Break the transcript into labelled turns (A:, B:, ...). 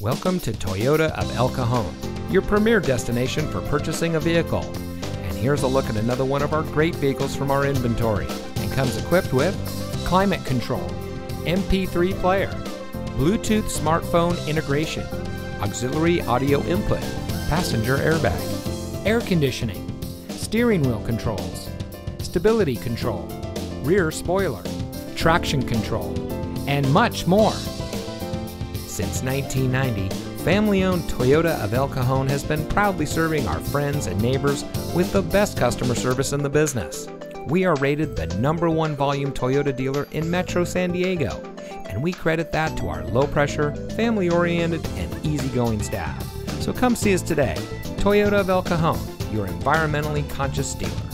A: Welcome to Toyota of El Cajon, your premier destination for purchasing a vehicle. And here's a look at another one of our great vehicles from our inventory and comes equipped with climate control, MP3 player, Bluetooth smartphone integration, auxiliary audio input, passenger airbag, air conditioning, steering wheel controls, stability control, rear spoiler, traction control, and much more. Since 1990, family owned Toyota of El Cajon has been proudly serving our friends and neighbors with the best customer service in the business. We are rated the number one volume Toyota dealer in Metro San Diego, and we credit that to our low pressure, family oriented, and easygoing staff. So come see us today. Toyota of El Cajon, your environmentally conscious dealer.